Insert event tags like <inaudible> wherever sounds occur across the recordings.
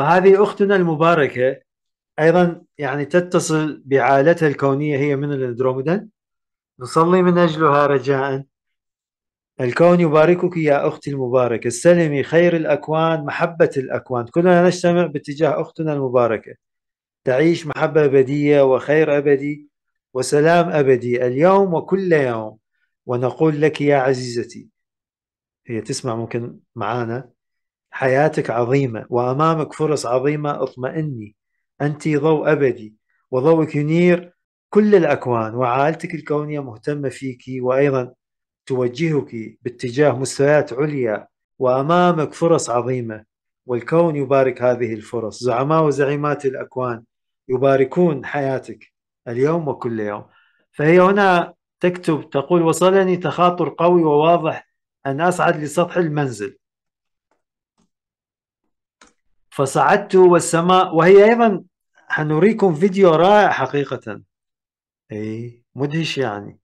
فهذه أختنا المباركة أيضا يعني تتصل بعائلتها الكونية هي من الأندروميدا نصلي من أجلها رجاء. الكون يباركك يا أختي المباركة. استلمي خير الأكوان محبة الأكوان. كلنا نجتمع باتجاه أختنا المباركة. تعيش محبة أبدية وخير أبدي وسلام أبدي اليوم وكل يوم. ونقول لك يا عزيزتي هي تسمع ممكن معانا؟ حياتك عظيمة وأمامك فرص عظيمة اطمئني. أنت ضوء أبدي وضوءك ينير كل الأكوان وعائلتك الكونية مهتمة فيك وأيضا توجهك باتجاه مستويات عليا وأمامك فرص عظيمة. والكون يبارك هذه الفرص. زعماء وزعيمات الأكوان يباركون حياتك اليوم وكل يوم. فهي هنا تكتب تقول وصلني تخاطر قوي وواضح أن أصعد لسطح المنزل. فصعدت والسماء وهي أيضا حنريكم فيديو رائع حقيقة. أي مدهش يعني.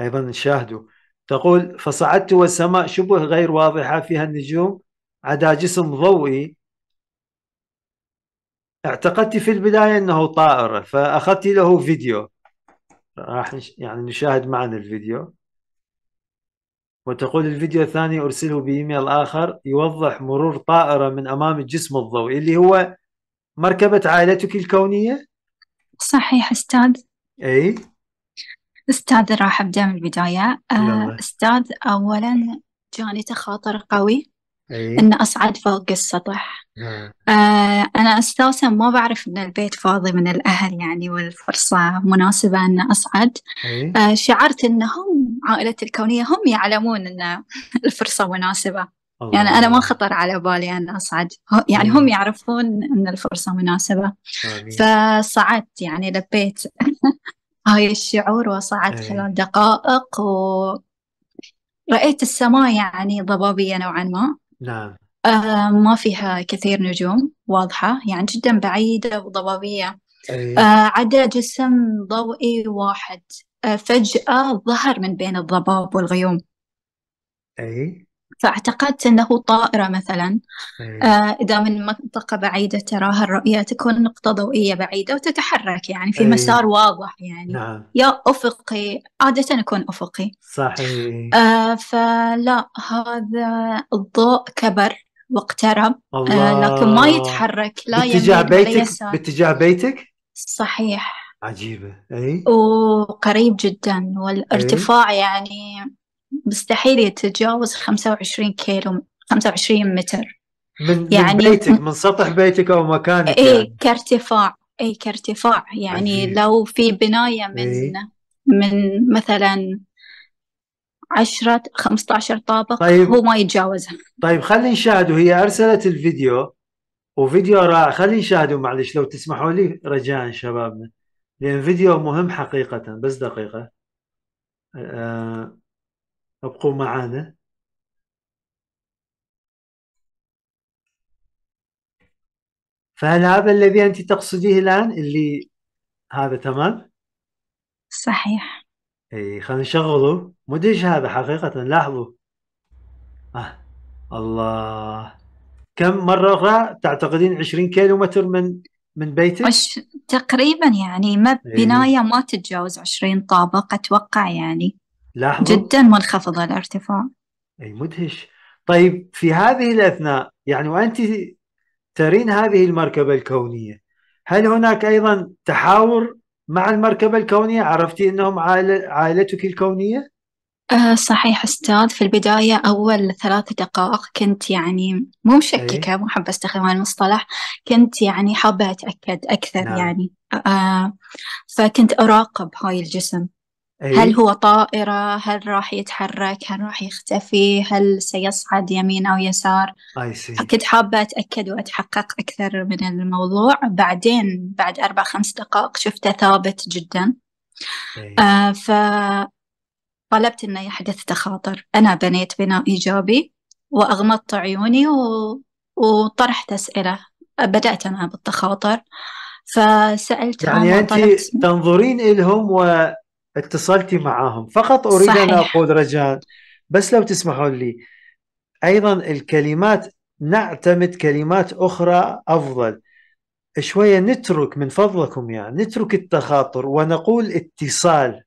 أيضا شاهدوا. تقول فصعدت والسماء شبه غير واضحة فيها النجوم عدا جسم ضوئي. اعتقدت في البداية أنه طائرة فأخذت له فيديو. راح يعني نشاهد معنا الفيديو. وتقول الفيديو الثاني أرسله بإيميل آخر يوضح مرور طائرة من أمام الجسم الضوئي اللي هو مركبة عائلتك الكونية؟ صحيح أستاذ. أي؟ أستاذ راح أبدأ من البداية. آه، أستاذ أولا جاني تخاطر قوي. أي إن أصعد فوق السطح نعم. آه، أنا أساسا ما بعرف إن البيت فاضي من الأهل يعني والفرصة مناسبة إن أصعد أي آه، شعرت إنهم عائلة الكونية هم يعلمون إن الفرصة مناسبة يعني أنا ما الله. خطر على بالي أن أصعد يعني. هم يعرفون إن الفرصة مناسبة آمين. فصعدت يعني لبيت <laughs> هاي الشعور وصعدت أي. خلال دقائق ورأيت السماء يعني ضبابية نوعا ما نعم. آه ما فيها كثير نجوم واضحة يعني جدا بعيدة وضبابية أي آه عدا جسم ضوئي واحد. آه فجأة ظهر من بين الضباب والغيوم. أي فاعتقدت أنه طائرة مثلا. أي آه إذا من منطقة بعيدة تراها الرؤية تكون نقطة ضوئية بعيدة وتتحرك يعني في أي. مسار واضح يعني. نعم. يا أفقي عادة يكون أفقي. صحيح. آه فلا هذا الضوء كبر واقترب. آه لكن ما يتحرك لا باتجاه بيتك؟ باتجاه بيتك؟ صحيح. عجيبة. أي وقريب جدا. والارتفاع يعني مستحيل يتجاوز خمسة وعشرين كيلو خمسة وعشرين متر. من يعني- من بيتك <laughs> من سطح بيتك أو مكانك إيه يعني. كارتفاع. إيه كارتفاع. يعني عجيب. لو في بناية من إيه. من مثلا عشرة خمسة عشر طابق طيب. هو ما يتجاوزها. طيب خلي نشاهده. هي أرسلت الفيديو وفيديو رائع. خلي نشاهده معلش لو تسمحوا لي. رجاء شبابنا. لأن فيديو مهم حقيقة بس دقيقة. أه ابقوا معنا فهل هذا الذي أنت تقصديه الآن اللي هذا تمام؟ صحيح إي خلينا نشغله مدهش هذا حقيقة لاحظوا آه. الله كم مرة أخرى تعتقدين 20 كيلو متر من من بيتك؟ وش تقريبا يعني ما. بناية ما تتجاوز عشرين طابق أتوقع يعني لاحظوا؟ جدا منخفضة الارتفاع. أي مدهش. طيب في هذه الأثناء يعني وأنت ترين هذه المركبة الكونية هل هناك أيضا تحاور مع المركبة الكونية؟ عرفتي عائلة عائلتك الكونية؟ أه صحيح أستاذ. في البداية أول ثلاث دقائق كنت يعني مو مشككة مو حابة أستخدم المصطلح. كنت يعني حابة أتأكد أكثر نعم. يعني. أه فكنت أراقب هاي الجسم. أي هل هو طائرة؟ هل راح يتحرك؟ هل راح يختفي؟ هل سيصعد يمين أو يسار؟ كنت حابة أتأكد وأتحقق أكثر من الموضوع. بعدين بعد أربع خمس دقائق شفته ثابت جدا. أي. آه فطلبت أنه يحدث تخاطر. أنا بنيت بناء إيجابي وأغمضت عيوني و... وطرحت أسئلة. بدأت أنا بالتخاطر. فسألت يعني عن أنت تنظرين إلهم واتصلتي معهم فقط أريد أن صحيح. أقول رجاء بس لو تسمحوا لي أيضا الكلمات نعتمد كلمات أخرى أفضل. شوية نترك من فضلكم يعني نترك التخاطر ونقول اتصال.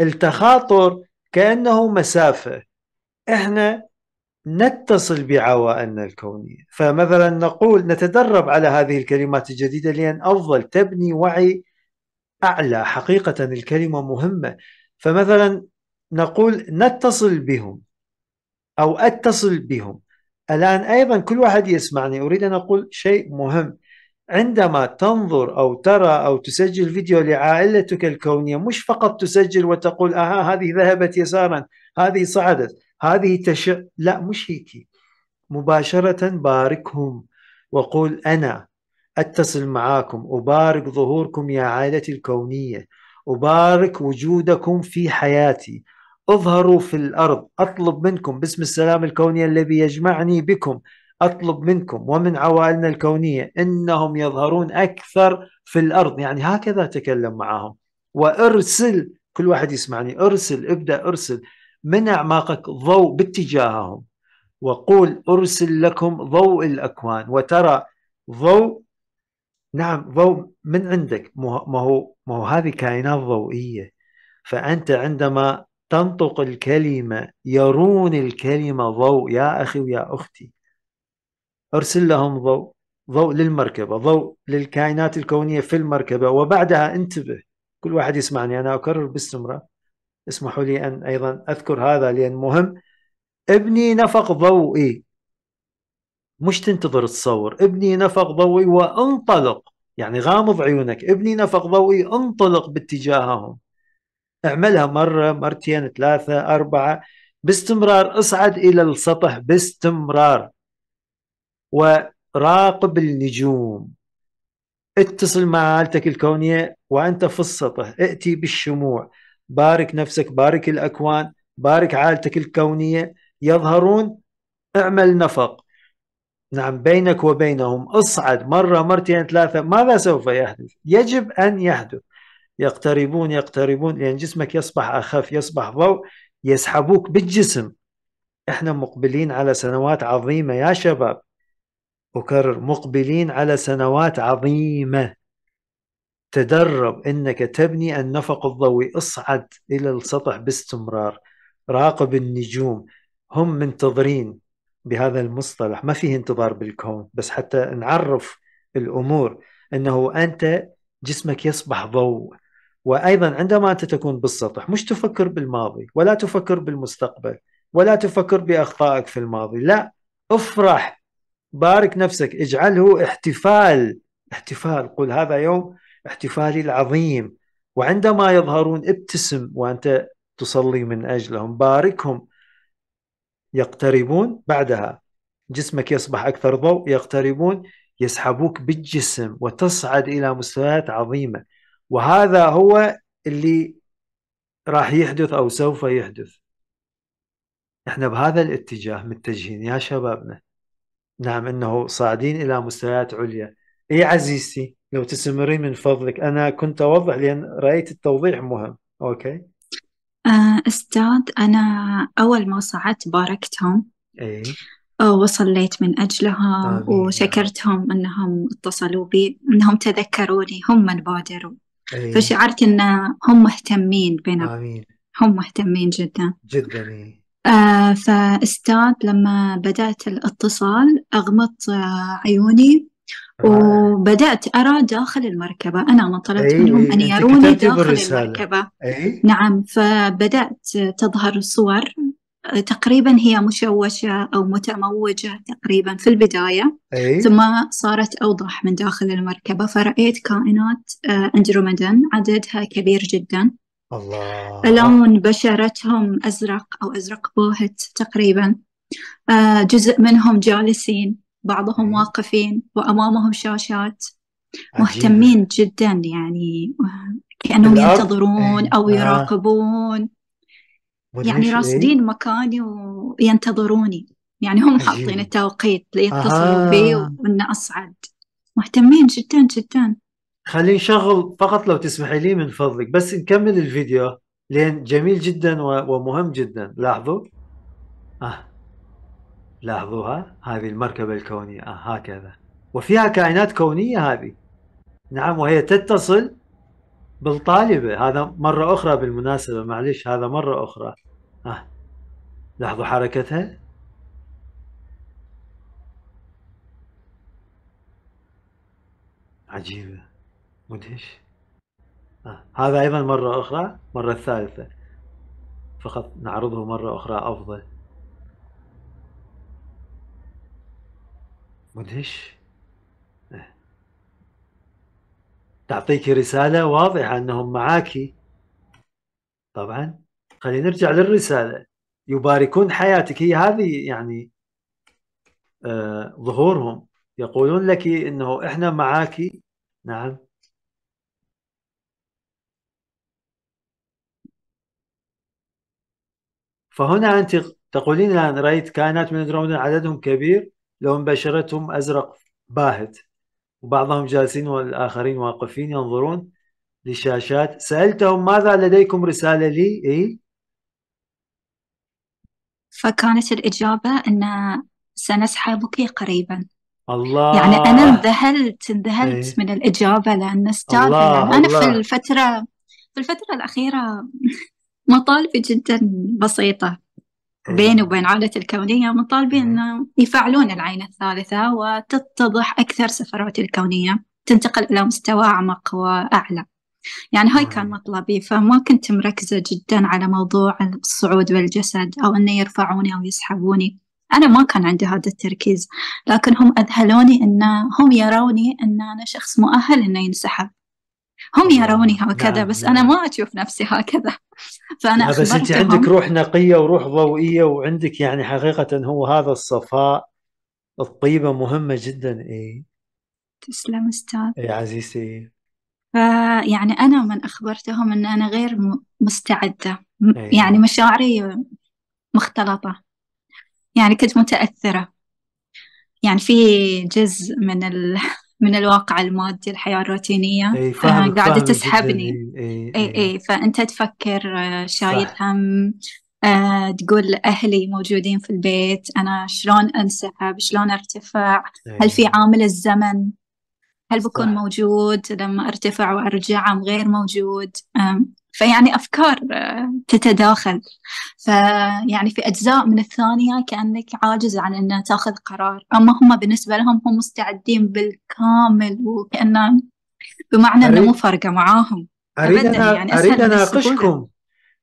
التخاطر كأنه مسافة. إحنا نتصل بعوائلنا الكونية. فمثلا نقول نتدرب على هذه الكلمات الجديدة لأن أفضل تبني وعي أعلى حقيقة الكلمة مهمة. فمثلا نقول نتصل بهم أو أتصل بهم. الآن أيضا كل واحد يسمعني. أريد أن أقول شيء مهم. عندما تنظر أو ترى أو تسجل فيديو لعائلتك الكونية مش فقط تسجل وتقول أها هذه ذهبت يسارا هذه صعدت هذه تشع لا مش هيك. مباشرة باركهم وقول أنا أتصل معاكم أبارك ظهوركم يا عائلتي الكونية أبارك وجودكم في حياتي. اظهروا في الأرض أطلب منكم باسم السلام الكوني الذي يجمعني بكم أطلب منكم ومن عوائلنا الكونية إنهم يظهرون أكثر في الأرض. يعني هكذا تكلم معهم وأرسل كل واحد يسمعني أرسل ابدأ أرسل. من أعماقك ضوء باتجاههم. وقول أرسل لكم ضوء الأكوان. وترى ضوء نعم ضوء من عندك. ما هو ما هو هذه كائنات ضوئية. فأنت عندما تنطق الكلمة يرون الكلمة ضوء يا أخي ويا أختي. أرسل لهم ضوء ضوء للمركبة ضوء للكائنات الكونية في المركبة وبعدها انتبه. كل واحد يسمعني أنا أكرر باستمرار. اسمحوا لي أن أيضا أذكر هذا لأن مهم. ابني نفق ضوئي. مش تنتظر تصور. ابني نفق ضوئي وانطلق. يعني غامض عيونك. ابني نفق ضوئي انطلق باتجاههم. اعملها مرة مرتين ثلاثة أربعة. باستمرار اصعد إلى السطح. باستمرار. وراقب النجوم. اتصل مع عائلتك الكونية وأنت في السطح. ائتي بالشموع. بارك نفسك بارك الأكوان بارك عائلتك الكونية. يظهرون. اعمل نفق. نعم بينك وبينهم. اصعد مرة مرتين ثلاثة ماذا سوف يحدث؟ يجب أن يحدث. يقتربون يقتربون لأن جسمك يصبح أخف يصبح ضوء يسحبوك بالجسم. إحنا مقبلين على سنوات عظيمة يا شباب. أكرر مقبلين على سنوات عظيمة. تدرب إنك تبني النفق الضوئي. اصعد إلى السطح باستمرار. راقب النجوم. هم منتظرين. بهذا المصطلح. ما فيه انتظار بالكون بس حتى نعرف الأمور إنه أنت جسمك يصبح ضوء. وأيضا عندما أنت تكون بالسطح مش تفكر بالماضي ولا تفكر بالمستقبل ولا تفكر بأخطائك في الماضي. لا افرح بارك نفسك اجعله احتفال. احتفال قل هذا يوم احتفالي العظيم. وعندما يظهرون ابتسم وأنت تصلي من أجلهم باركهم. يقتربون بعدها. جسمك يصبح أكثر ضوء يقتربون يسحبوك بالجسم وتصعد إلى مستويات عظيمة. وهذا هو اللي راح يحدث أو سوف يحدث. إحنا بهذا الاتجاه متجهين يا شبابنا. نعم إنه صاعدين إلى مستويات عليا. إي عزيزتي لو تستمرين من فضلك أنا كنت أوضح لأن رأيت التوضيح مهم. okay؟ أستاذ أنا أول ما صعدت باركتهم اي وصليت من أجلهم آمين. وشكرتهم أنهم اتصلوا بي أنهم تذكروني هم من بادروا اي فشعرت أن هم مهتمين بنا آمين هم مهتمين جدا جدا إي. آه فأستاذ لما بدأت الاتصال أغمضت آه، عيوني. وبدأت أرى داخل المركبة. أنا ما طلبت أي، منهم أي، أن يروني داخل بالرسالة. المركبة. أي. نعم فبدأت تظهر صور. تقريبا هي مشوشة أو متموجة تقريبا في البداية. أي. ثم صارت أوضح من داخل المركبة. فرأيت كائنات آه، أندروميدان عددها كبير جدا. الله. لون بشرتهم أزرق أو أزرق باهت تقريبا. آه، جزء منهم جالسين. بعضهم. واقفين وأمامهم شاشات. مهتمين جدا يعني كأنهم؟ ينتظرون أي. أو آه. يراقبون. يعني. راصدين مكاني وينتظروني يعني هم. حاطين التوقيت ليتصلوا أها. بي وإن أصعد مهتمين جدا جدا خلينا نشغل فقط لو تسمحي لي من فضلك بس نكمل الفيديو لأن جميل جدا ومهم جدا لاحظوا آه. لاحظوها؟ هذه المركبة الكونية. آه هكذا. وفيها كائنات كونية هذه. نعم وهي تتصل بالطالبة. هذا مرة أخرى بالمناسبة. معلش هذا مرة أخرى. آه. لاحظوا حركتها؟ عجيبة. مدهش. آه. هذا أيضا مرة أخرى مرة ثالثة. فقط نعرضه مرة أخرى أفضل. مدهش. آه. تعطيك رسالة واضحة أنهم معاك. طبعا. خلينا نرجع للرسالة. يباركون حياتك. هي هذه يعني آه ظهورهم. يقولون لك إنه إحنا معاك. نعم. فهنا أنت تقولين الان رأيت كائنات من درون عددهم كبير. لون بشرتهم أزرق باهت وبعضهم جالسين والآخرين واقفين ينظرون لشاشات سألتهم ماذا لديكم رسالة لي إي فكانت الإجابة أن سنسحبك قريبا الله يعني أنا انذهلت انذهلت إيه؟ من الإجابة لأن أستاذ لأن أنا الله. في الفترة في الفترة الأخيرة مطالبي جدا بسيطة إيه. بيني وبين عائلة الكونية مطالبي إيه. أنه يفعلون العين الثالثة وتتضح أكثر سفرات الكونية تنتقل إلى مستوى أعمق وأعلى. يعني هاي كان مطلبي فما كنت مركزة جدا على موضوع الصعود بالجسد أو أنه يرفعوني أو يسحبوني. أنا ما كان عندي هذا التركيز لكن هم أذهلوني أن هم يروني أن أنا شخص مؤهل أنه ينسحب. هم يروني هكذا نعم بس نعم. أنا ما أشوف نفسي هكذا. <laughs> فأنا بس أنت عندك روح نقية وروح ضوئية وعندك يعني حقيقة هو هذا الصفاء الطيبة مهمة جدا. إيه. تسلم أستاذ. إيه عزيزتي فيعني أنا من أخبرتهم أن أنا غير مستعدة. إيه. يعني مشاعري مختلطة. يعني كنت متأثرة. يعني في جزء من ال... <laughs> من الواقع المادي الحياة الروتينية. أي فهم قاعدة تسحبني. أي, أي, أي فأنت تفكر آه، شايل هم آه تقول أهلي موجودين في البيت أنا شلون أنسحب؟ شلون أرتفع؟ هل في عامل الزمن؟ هل بكون صح. موجود؟ لما أرتفع وأرجع أم غير موجود؟ فيعني أفكار آه، تتداخل. فيعني في أجزاء من الثانية كأنك عاجز عن أن تأخذ قرار. أما هم بالنسبة لهم هم مستعدين بالكامل وكأنه بمعنى أنه مو فارقة معاهم. أريد أنا يعني أريد أناقشكم.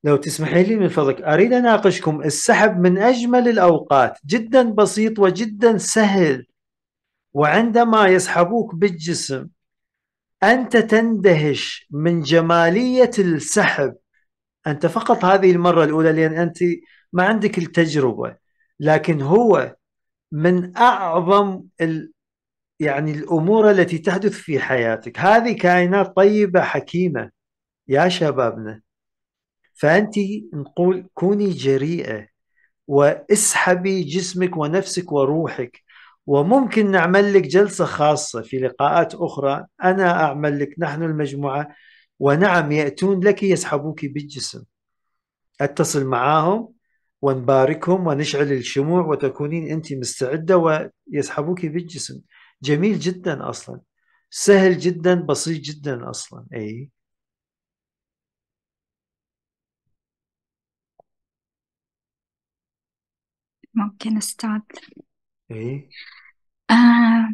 لو تسمحي لي من فضلك أريد أناقشكم السحب من أجمل الأوقات. جدا بسيط وجدا سهل. وعندما يسحبوك بالجسم أنت تندهش من جمالية السحب. أنت فقط هذه المرة الأولى لأن أنت ما عندك التجربة لكن هو من أعظم ال يعني الأمور التي تحدث في حياتك. هذه كائنات طيبة حكيمة يا شبابنا. فأنت نقول كوني جريئة واسحبي جسمك ونفسك وروحك. وممكن نعمل لك جلسة خاصة في لقاءات أخرى. أنا أعمل لك نحن المجموعة ونعم يأتون لك يسحبوك بالجسم. أتصل معاهم ونباركهم ونشعل الشموع وتكونين أنت مستعدة ويسحبوك بالجسم. جميل جدا أصلا. سهل جدا بسيط جدا أصلا. أي. ممكن أستاذ. إيه. آه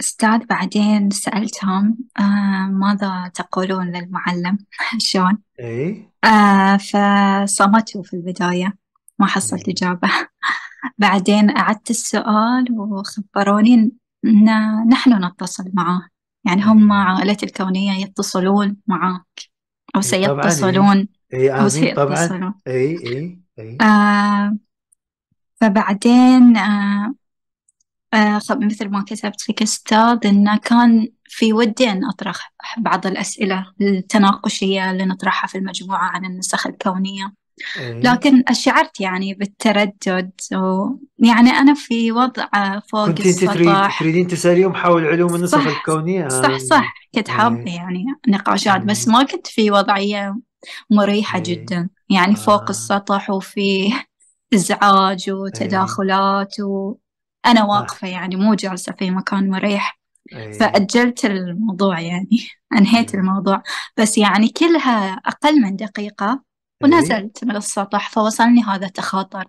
أستاذ بعدين سألتهم آه ماذا تقولون للمعلم؟ <laughs> شلون؟ إيه. آه فصمتوا في البداية ما حصلت إيه. إجابة. <laughs> بعدين أعدت السؤال وخبروني أن نحن نتصل معاه يعني هم إيه. عائلة الكونية يتصلون معك أو إيه طبعا. سيتصلون إيه أو طبعا. سيتصلون. إيه إيه إيه. آه فبعدين آه مثل ما كتبت في أستاذ إنه كان في ودي أن أطرح بعض الأسئلة التناقشية اللي نطرحها في المجموعة عن النسخ الكونية. إيه. لكن شعرت يعني بالتردد و... يعني أنا في وضع فوق كنت السطح. تريدين تسأليهم حول علوم النسخ صح الكونية؟ صح آه. صح. كنت حابة إيه يعني نقاشات بس إيه. ما كنت في وضعية مريحة جدا. يعني فوق آه. السطح وفي <laughs> إزعاج وتداخلات و... أنا آه. واقفة يعني مو جالسة في مكان مريح أيه. فأجلت الموضوع يعني <laughs> أنهيت أيه. الموضوع بس يعني كلها أقل من دقيقة ونزلت أيه. من السطح فوصلني هذا التخاطر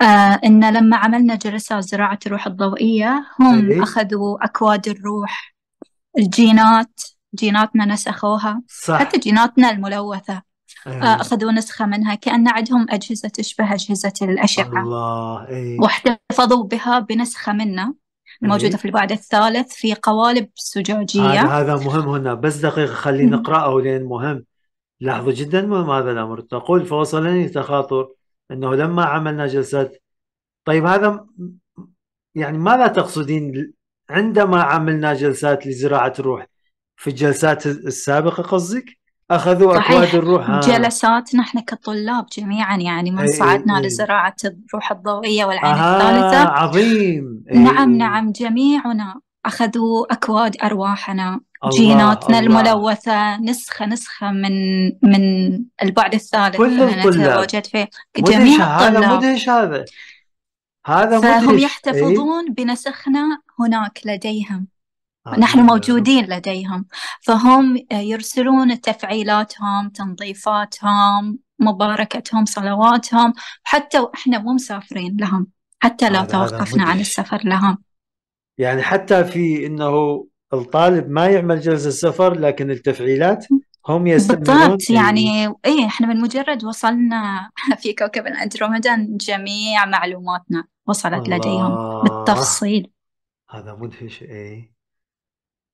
آه إن لما عملنا جلسات زراعة الروح الضوئية هم أيه. أخذوا أكواد الروح الجينات جيناتنا نسخوها صح. حتى جيناتنا الملوثة. أخذوا نسخة منها كأن عندهم أجهزة تشبه أجهزة الأشعة. الله أيه. واحتفظوا بها بنسخة منا الموجودة أيه. في البعد الثالث في قوالب زجاجية هذا مهم هنا. بس دقيقة خلي نقرأه لين مهم. لاحظوا جدا مهم هذا الأمر. تقول فوصلني تخاطر أنه لما عملنا جلسات طيب هذا يعني ماذا تقصدين؟ عندما عملنا جلسات لزراعة الروح في الجلسات السابقة قصدك؟ أخذوا صحيح. أكواد الروح ها. جلسات نحن كطلاب جميعا يعني من صعدنا إيه لزراعة الروح الضوئية والعين آه الثالثة عظيم إيه نعم نعم جميعنا أخذوا أكواد أرواحنا الله جيناتنا الله. الملوثة نسخة نسخة من من البعد الثالث كل الطلاب فيه جميع الطلاب هذا مدهش هذا هذا فهم مدهش. يحتفظون إيه؟ بنسخنا هناك لديهم آه نحن موجودين لديهم. فهم يرسلون تفعيلاتهم تنظيفاتهم مباركتهم صلواتهم حتى وإحنا مو مسافرين لهم حتى لو توقفنا عن السفر لهم. يعني حتى في إنه الطالب ما يعمل جلسة سفر لكن التفعيلات هم يستعملون بالضبط يعني إيه إحنا من مجرد وصلنا <laughs> في كوكب الاندروميدا جميع معلوماتنا وصلت الله. لديهم بالتفصيل. هذا مدهش إيه.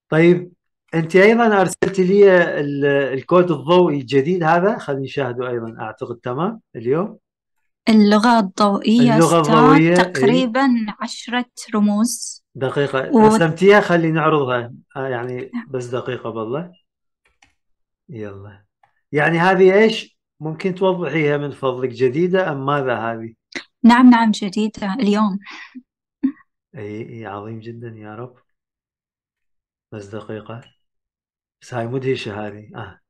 طيب أنت أيضا ارسلت لي الكود الضوئي الجديد هذا. خلينا نشاهده أيضا. أعتقد تمام اليوم. اللغة الضوئية اللغة الضوئية تقريبا إيه؟ عشرة رموز. دقيقة. و... رسمتيها خلي نعرضها آه، يعني بس دقيقة بالله. يلا. يعني هذه إيش؟ ممكن توضحيها من فضلك جديدة أم ماذا هذه؟ نعم نعم جديدة. اليوم. إي عظيم جدا يا رب. بس دقيقة بس هاي مدهشة هذه. آه.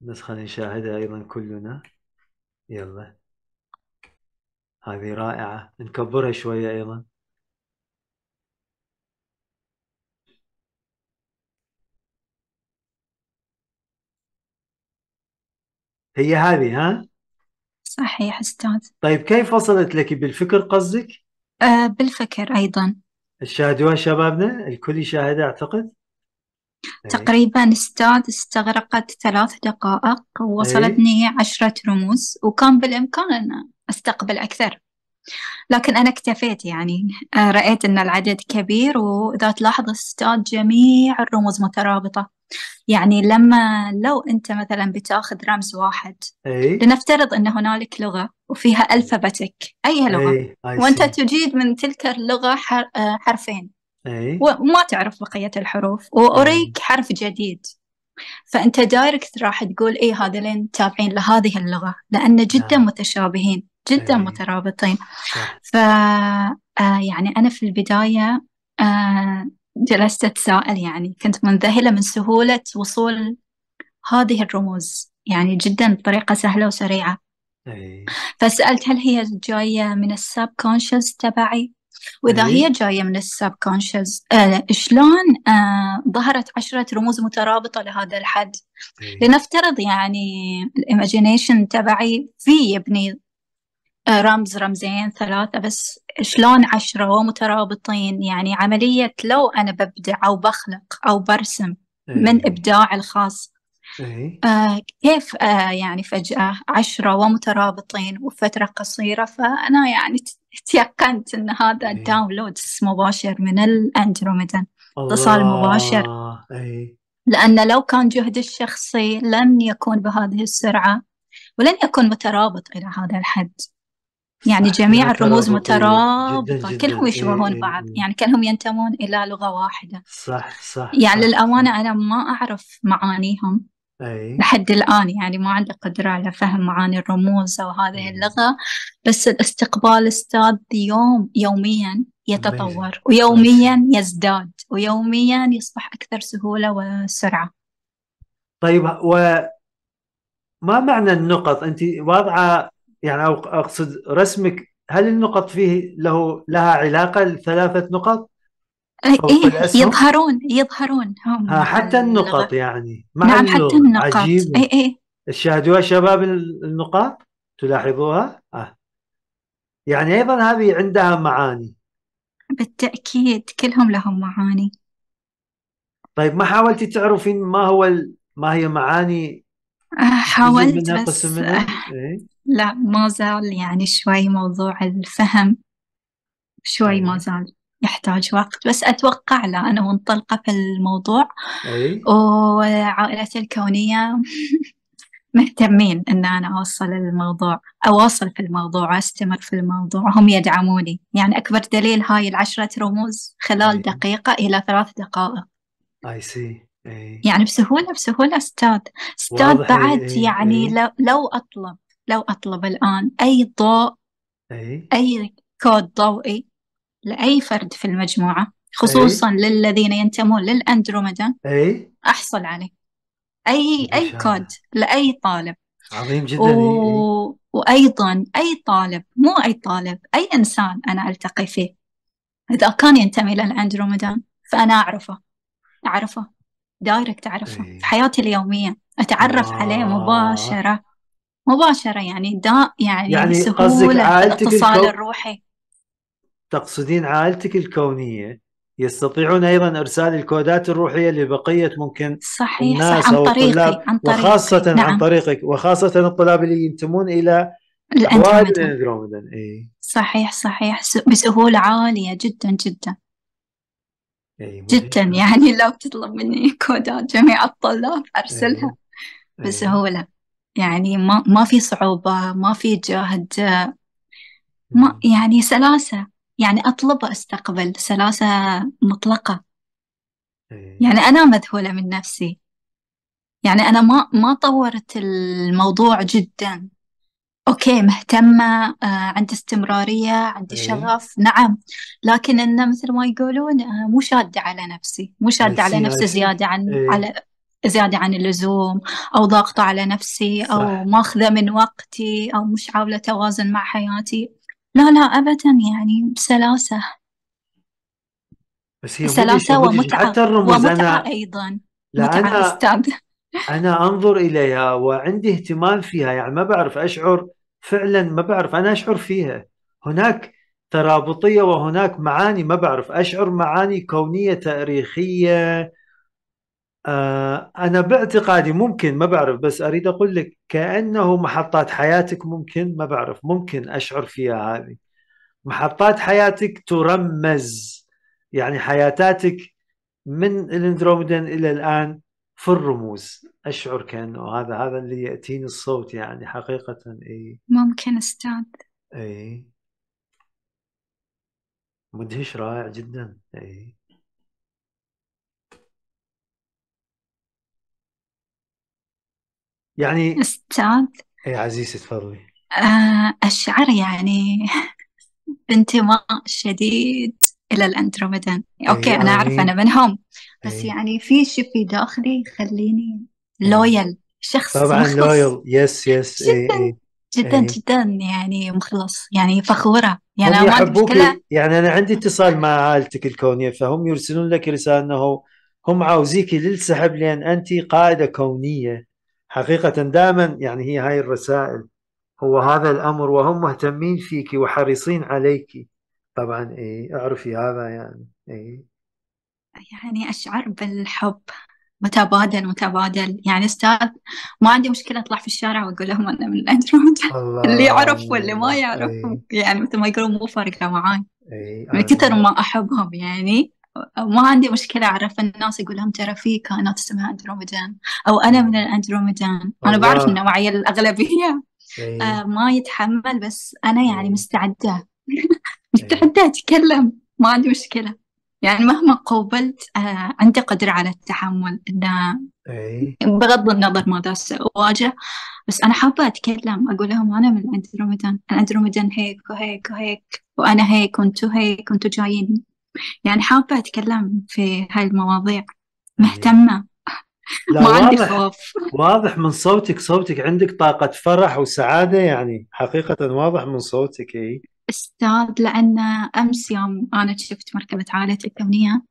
بس خلينا نشاهدها أيضا كلنا. يلا. هذه رائعة. نكبرها شوية أيضا. هي هذه ها؟ صحيح أستاذ. طيب كيف وصلت لك بالفكر قصدك؟ آه بالفكر أيضا. شاهدوها شبابنا الكل يشاهد أعتقد؟ تقريبا أستاذ استغرقت ثلاث دقائق ووصلتني عشرة رموز وكان بالإمكان أن أستقبل أكثر. لكن أنا اكتفيت يعني آه، رأيت أن العدد كبير وإذا تلاحظ أستاذ جميع الرموز مترابطة. يعني لما لو أنت مثلا بتاخذ رمز واحد أي. لنفترض أن هنالك لغة وفيها alphabetic أي لغة أي. وأنت تجيد من تلك اللغة آه، حرفين أي. وما تعرف بقية الحروف وأريك حرف جديد فأنت direct راح تقول إيه هذين تابعين لهذه اللغة لأن جدا نعم. متشابهين جدا أي. مترابطين ف آه يعني أنا في البداية آه جلست أتساءل يعني كنت منذهلة من سهولة وصول هذه الرموز يعني جدا بطريقة سهلة وسريعة أي. فسألت هل هي جاية من ال subconscious تبعي وإذا أي. هي جاية من ال subconscious آه شلون آه ظهرت عشرة رموز مترابطة لهذا الحد أي. لنفترض يعني ال imagination تبعي في يبني رمز رمزين ثلاثة بس شلون عشرة ومترابطين يعني عملية لو أنا ببدع أو بخلق أو برسم من إيه. إبداع الخاص إيه. آه كيف آه يعني فجأة عشرة ومترابطين وفترة قصيرة فأنا يعني تيقنت أن هذا إيه. داونلود مباشر من الأندروميدا اتصال مباشر أي. لأن لو كان جهدي الشخصي لن يكون بهذه السرعة ولن يكون مترابط إلى هذا الحد يعني جميع الرموز مترابطة كلهم يشبهون إيه بعض. إيه. يعني كلهم ينتمون إلى لغة واحدة. صح صح يعني صح للأمانة أنا ما أعرف معانيهم أي. لحد الآن. يعني ما عندي قدرة على فهم معاني الرموز أو هذه اللغة. بس الاستقبال أستاذ يوم يوميا يتطور ويوميا يزداد ويوميا يصبح أكثر سهولة وسرعة. طيب وما معنى النقط؟ أنت واضعة يعني أقصد رسمك هل النقط فيه له لها علاقة الثلاثة نقط؟ إيه يظهرون يظهرون هم. ها حتى النقط يعني. مع نعم حتى النقط. عجيب. اي اي شاهدوها شباب النقاط؟ تلاحظوها؟ آه. يعني أيضا هذه عندها معاني. بالتأكيد كلهم لهم معاني. طيب ما حاولتي تعرفين ما هو ال... ما هي معاني؟ آه، حاولت بس منها؟ إيه؟ لا ما زال يعني شوي موضوع الفهم شوي ما إيه. زال يحتاج وقت بس أتوقع لا أنا منطلقة في الموضوع أي وعائلتي الكونية <laughs> مهتمين إن أنا أوصل الموضوع أواصل في الموضوع وأستمر في الموضوع هم يدعموني يعني أكبر دليل هاي العشرة رموز خلال أي. دقيقة إلى ثلاث دقائق I see أي. يعني بسهولة بسهولة أستاذ أستاذ بعد. يعني لو أطلب لو أطلب الآن أي ضوء أي, أي كود ضوئي لأي فرد في المجموعة خصوصا أي. للذين ينتمون للأندروميدا أي. أحصل عليه. أي أي كود لأي طالب. عظيم جدا و... وأيضا أي طالب مو أي طالب أي إنسان أنا ألتقي فيه. إذا كان ينتمي للأندروميدان فأنا أعرفه أعرفه دايركت أعرفه. أي. في حياتي اليومية أتعرف آه. عليه مباشرة. مباشرة يعني دا يعني, يعني سهولة الاتصال الكو... الروحي. تقصدين عائلتك الكونية. يستطيعون أيضا إرسال الكودات الروحية لبقية ممكن صحيح الناس صح عن طريقي الطلاب عن طريقي. وخاصة نعم. عن طريقك وخاصة الطلاب اللي ينتمون إلى الأندروميدا إيه. صحيح صحيح. بسهولة عالية جدا جدا. جدا يعني لو تطلب مني كودات جميع الطلاب أرسلها إيه. بسهولة. يعني ما ما في صعوبة ما في جهد ما يعني سلاسة. يعني أطلب وأستقبل سلاسة مطلقة. إيه. يعني أنا مذهولة من نفسي. يعني أنا ما ما طورت الموضوع جدا. أوكي مهتمة آه عندي استمرارية عندي إيه. شغف. نعم. لكن إنه مثل ما يقولون آه مو شادة على نفسي مو شادة على نفسي زيادة عن إيه. على زيادة عن اللزوم أو ضاغطة على نفسي أو صح. ماخذة من وقتي أو مش عاولة توازن مع حياتي. لا لا أبدا يعني بسلاسة. بس هي سلاسة ومتعة حتى الرموز ومتعة أنا أيضا. لا متعة أنا أستاذ. أنا أنظر إليها وعندي اهتمام فيها يعني ما بعرف أشعر فعلا ما بعرف أنا أشعر فيها. هناك ترابطية وهناك معاني ما بعرف أشعر معاني كونية تاريخية آه أنا باعتقادي ممكن ما بعرف بس أريد أقول لك كأنه محطات حياتك ممكن ما بعرف ممكن أشعر فيها هذه. محطات حياتك ترمز يعني حياتاتك من الاندروميدان إلى الآن في الرموز. أشعر كأنه هذا هذا اللي يأتيني الصوت يعني حقيقة إي. ممكن أستاذ. إي. مدهش رائع جدا إي. يعني أستاذ؟ اي عزيزي تفضلي. آه، أشعر يعني بانتماء شديد إلى الأندروميدان. okay اي أنا أعرف امين أنا منهم بس اي يعني في شيء في داخلي يخليني اي loyal شخص طبعا مخلص. لويال يس يس جدا اي جدا اي جدا يعني مخلص. يعني فخورة. يعني هم يحبوك يعني أنا عندي اتصال مع عائلتك الكونية فهم يرسلون لك رسالة أنه هم عاوزيك للسحب لأن أنت قائدة كونية. حقيقة دائما يعني هي هاي الرسائل هو هذا الأمر وهم مهتمين فيك وحريصين عليك. طبعا إيه اعرفي هذا يعني إيه يعني أشعر بالحب متبادل متبادل. يعني أستاذ ما عندي مشكلة أطلع في الشارع وأقول لهم أنا من الأندرويد. اللي يعرف واللي ما يعرف يعني مثل ما يقولون مو فارقة معاي. من كثر ما أحبهم يعني. ما عندي مشكلة أعرف الناس يقول لهم ترى في كائنات اسمها أندروميدان أو أنا من الأندروميدان. أنا بعرف إن معي الأغلبية. إيه. آه ما يتحمل بس أنا يعني إيه. مستعدة. إيه. مستعدة أتكلم. ما عندي مشكلة. يعني مهما قوبلت آه عندي قدرة على التحمل. إنه بغض النظر ماذا سأواجه بس أنا حابة أتكلم. أقول لهم أنا من الأندروميدان. الأندروميدان هيك وهيك وهيك وأنا هيك وأنتوا هيك وأنتوا جايين. يعني حابة أتكلم في هاي المواضيع. مهتمة. لا ما عندي واضح. خوف. واضح من صوتك. صوتك عندك طاقة فرح وسعادة يعني حقيقة واضح من صوتك إيه أستاذ لأن أمس يوم أنا شفت مركبة عائلة الكونية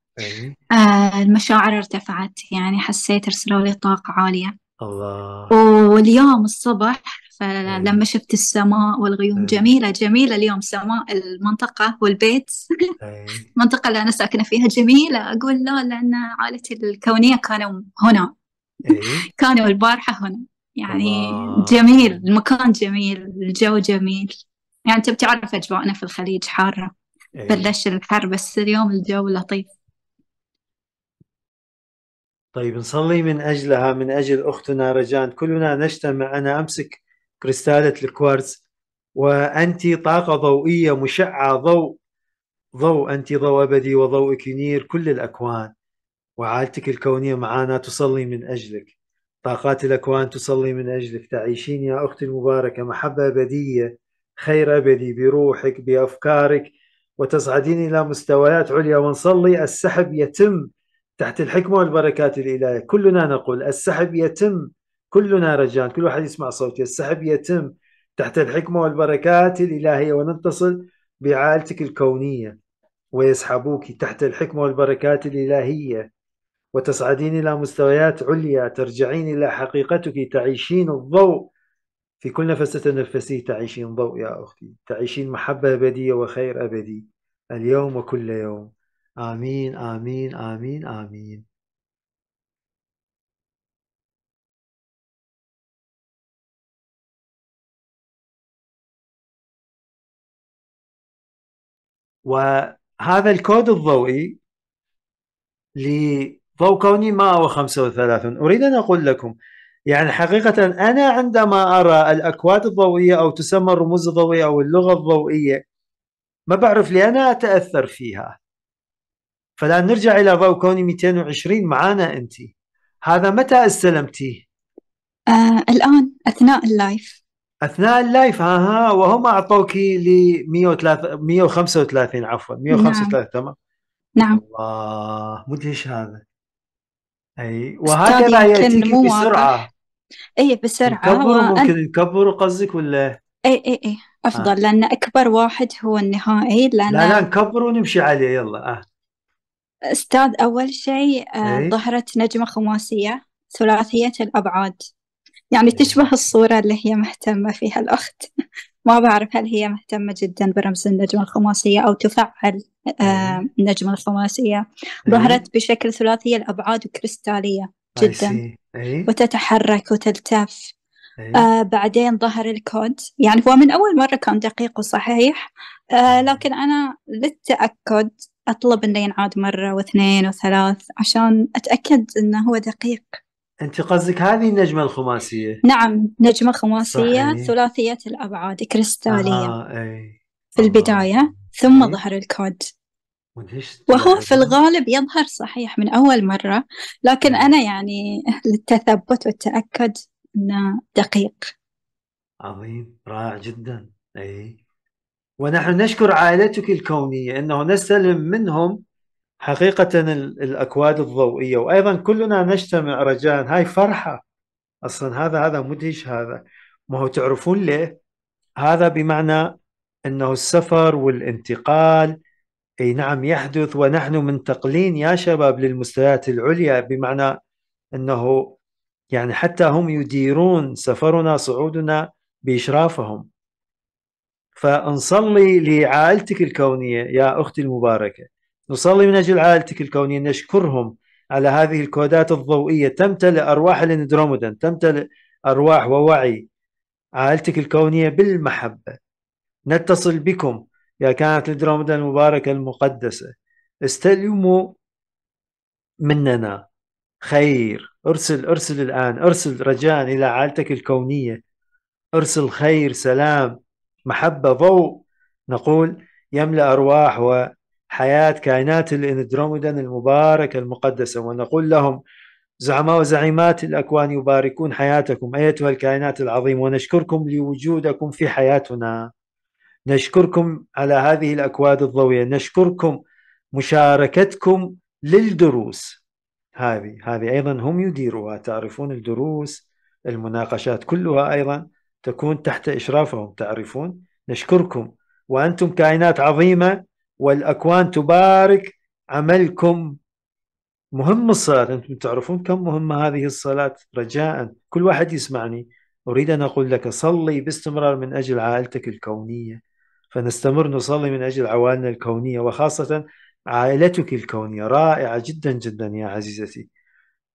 آه المشاعر ارتفعت. يعني حسيت ارسلوا لي طاقة عالية. الله. واليوم الصبح فلما شفت السماء والغيوم جميلة جميلة اليوم سماء المنطقة والبيت. <laughs> المنطقة اللي أنا ساكنة فيها جميلة. أقول لا لأن عائلتي الكونية كانوا هنا. <laughs> كانوا البارحة هنا. يعني الله. جميل المكان جميل الجو جميل. يعني أنت بتعرف أجواءنا في الخليج حارة؟ بلش الحر بس اليوم الجو لطيف. طيب نصلي من أجلها من أجل أختنا رجان. كلنا نجتمع أنا أمسك كريستالة الكوارتز. وأنت طاقة ضوئية مشعة ضوء ضوء أنت ضوء أبدي وضوءك ينير كل الأكوان. وعائلتك الكونية معنا تصلي من أجلك. طاقات الأكوان تصلي من أجلك. تعيشين يا أختي المباركة محبة أبدية خير أبدي بروحك بأفكارك. وتصعدين إلى مستويات عليا. ونصلي السحب يتم تحت الحكمة والبركات الإلهية. كلنا نقول السحب يتم. كلنا رجال. كل واحد يسمع صوتي. السحب يتم تحت الحكمة والبركات الإلهية. ونتصل بعائلتك الكونية ويسحبوك تحت الحكمة والبركات الإلهية. وتصعدين إلى مستويات عليا. ترجعين إلى حقيقتك. تعيشين الضوء. في كل نفس تتنفسيه تعيشين ضوء يا أختي. تعيشين محبة أبدية وخير أبدي. اليوم وكل يوم. آمين آمين آمين آمين. وهذا الكود الضوئي لضوء كوني ما هو 35 أريد أن أقول لكم يعني حقيقة أنا عندما أرى الأكواد الضوئية أو تسمى الرموز الضوئية أو اللغة الضوئية ما بعرف لي أنا أتأثر فيها. فالآن نرجع إلى ضوء كوني 220 معانا أنت. هذا متى استلمتيه؟ آه الآن أثناء اللايف. أثناء اللايف ها ها وهم أعطوك ل 135 عفوا 135 نعم. تمام؟ نعم. الله مدهش هذا. أي وهكذا يأتيك بسرعة. إي بسرعة. نكبر. ممكن نكبر قصدك ولا؟ إي إي إي أفضل آه. لأن أكبر واحد هو النهائي لأن لا لا نكبر ونمشي عليه يلا آه. أستاذ أول شيء آه ظهرت نجمة خماسية ثلاثية الأبعاد. يعني تشبه الصورة اللي هي مهتمة فيها الأخت. <laughs> ما بعرف هل هي مهتمة جدا برمز النجمة الخماسية أو تفعل آه النجمة الخماسية. ظهرت بشكل ثلاثي الأبعاد وكريستالية جدا. وتتحرك وتلتف. آه بعدين ظهر الكود. يعني هو من أول مرة كان دقيق وصحيح. آه لكن أنا للتأكد أطلب إنه ينعاد مرة واثنين وثلاث عشان أتأكد إنه هو دقيق. أنت قصدك هذه النجمة الخماسية؟ نعم نجمة خماسية صحيح. ثلاثية الأبعاد كريستالية. آه أي. في البداية ثم أي. ظهر الكود. وهو في الغالب يظهر صحيح من أول مرة لكن أنا يعني للتثبت والتأكد إنه دقيق. عظيم رائع جدا. إي. ونحن نشكر عائلتك الكونية إنه نستلم منهم حقيقة الأكواد الضوئية. وأيضا كلنا نجتمع رجاء. هاي فرحة. أصلا هذا هذا مدهش هذا. ما هو تعرفون ليه؟ هذا بمعنى أنه السفر والانتقال أي نعم يحدث. ونحن منتقلين يا شباب للمستويات العليا بمعنى أنه يعني حتى هم يديرون سفرنا صعودنا بإشرافهم. فنصلي لعائلتك الكونية يا أختي المباركة. نصلي من أجل عائلتك الكونية. نشكرهم على هذه الكودات الضوئية. تمتلئ أرواح الإندرومودن تمتلئ أرواح ووعي عائلتك الكونية بالمحبة. نتصل بكم يا كانت الإندرومودن المباركة المقدسة. استلموا مننا خير. أرسل أرسل الآن. أرسل رجاء إلى عائلتك الكونية. أرسل خير سلام. محبة ضوء. نقول يملأ أرواح و حياة كائنات الإندروميدان المباركة المقدسة ونقول لهم زعماء وزعيمات الأكوان يباركون حياتكم أيتها الكائنات العظيمة ونشكركم لوجودكم في حياتنا. نشكركم على هذه الأكواد الضوئية. نشكركم مشاركتكم للدروس. هذه هذه أيضا هم يديروها تعرفون الدروس المناقشات كلها أيضا تكون تحت إشرافهم تعرفون؟ نشكركم. وأنتم كائنات عظيمة والأكوان تبارك عملكم مهم الصلاة. أنتم تعرفون كم مهمة هذه الصلاة؟ رجاء. كل واحد يسمعني. أريد أن أقول لك صلي باستمرار من أجل عائلتك الكونية. فنستمر نصلي من أجل عوائلنا الكونية وخاصة عائلتك الكونية. رائعة جدا جدا يا عزيزتي.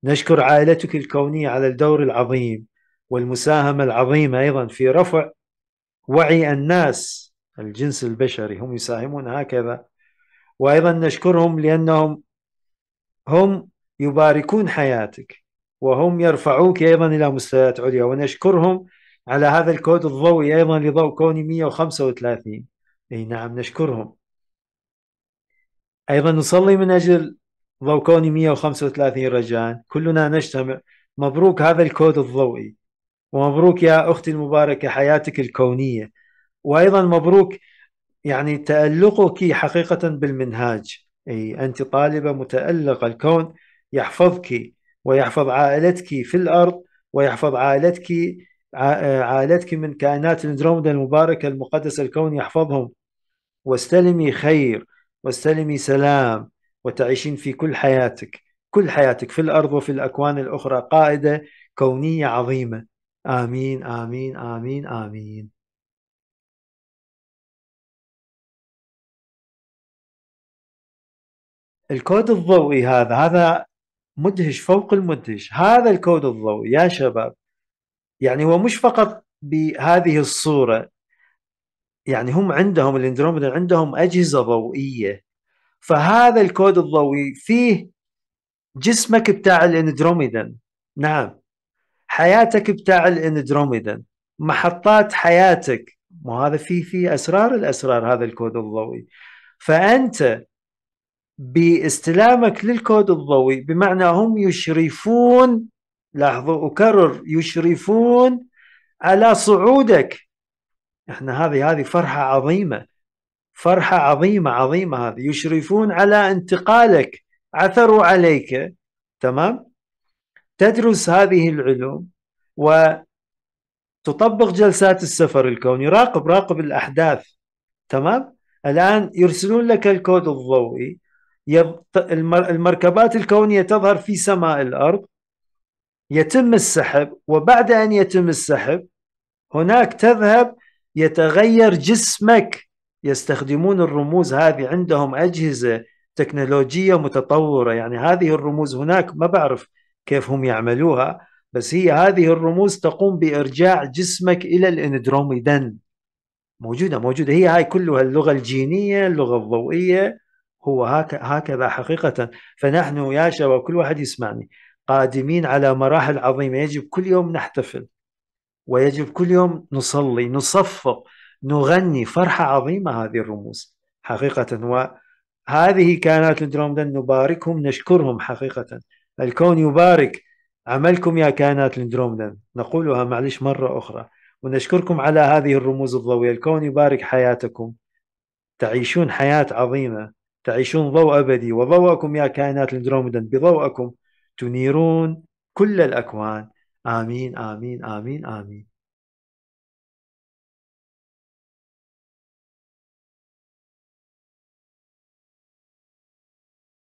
نشكر عائلتك الكونية على الدور العظيم. والمساهمة العظيمة أيضا في رفع وعي الناس الجنس البشري هم يساهمون هكذا. وأيضا نشكرهم لأنهم هم يباركون حياتك وهم يرفعوك أيضا إلى مستويات عليا. ونشكرهم على هذا الكود الضوئي أيضا لضوء كوني 135 أي نعم نشكرهم. أيضا نصلي من أجل ضوء كوني 135 رجاء. كلنا نجتمع. مبروك هذا الكود الضوئي. ومبروك يا أختي المباركة حياتك الكونية. وأيضا مبروك يعني تألقك حقيقة بالمنهاج. أي أنت طالبة متألقة الكون يحفظك ويحفظ عائلتك في الأرض ويحفظ عائلتك عائلتك من كائنات الأندروميدا المباركة المقدسة الكون يحفظهم. واستلمي خير واستلمي سلام وتعيشين في كل حياتك كل حياتك في الأرض وفي الأكوان الأخرى قائدة كونية عظيمة. آمين آمين آمين آمين. الكود الضوئي هذا هذا مدهش فوق المدهش. هذا الكود الضوئي يا شباب. يعني هو مش فقط بهذه الصورة. يعني هم عندهم الاندروميدا عندهم أجهزة ضوئية. فهذا الكود الضوئي فيه جسمك بتاع الاندروميدا نعم. حياتك بتاع الاندروميدا محطات حياتك. وهذا فيه فيه أسرار الأسرار هذا الكود الضوئي. فأنت باستلامك للكود الضوئي بمعنى هم يشرفون لاحظوا أكرر يشرفون على صعودك. إحنا هذه هذه فرحة عظيمة فرحة عظيمة عظيمة هذه. يشرفون على انتقالك عثروا عليك. تمام؟ تدرس هذه العلوم وتطبق جلسات السفر الكوني. راقب راقب الأحداث تمام؟ الآن يرسلون لك الكود الضوئي. المركبات الكونية تظهر في سماء الأرض. يتم السحب وبعد أن يتم السحب هناك تذهب يتغير جسمك. يستخدمون الرموز هذه عندهم أجهزة تكنولوجية متطورة. يعني هذه الرموز هناك ما بعرف كيف هم يعملوها بس هي هذه الرموز تقوم بإرجاع جسمك إلى الإندروميدن موجودة موجودة. هي هاي كلها اللغة الجينية اللغة الضوئية هو هكذا حقيقة. فنحن يا شباب كل واحد يسمعني. قادمين على مراحل عظيمة. يجب كل يوم نحتفل ويجب كل يوم نصلي نصفق نغني. فرحة عظيمة هذه الرموز حقيقة. وهذه كانت الاندرومدن نباركهم نشكرهم حقيقة. الكون يبارك. عملكم يا كائنات الاندرومدن نقولها معلش مرة أخرى. ونشكركم على هذه الرموز الضوئية. الكون يبارك حياتكم. تعيشون حياة عظيمة. تعيشون ضوء أبدي. وضوءكم يا كائنات الاندروميدا بضوءكم تنيرون كل الأكوان. آمين آمين آمين آمين.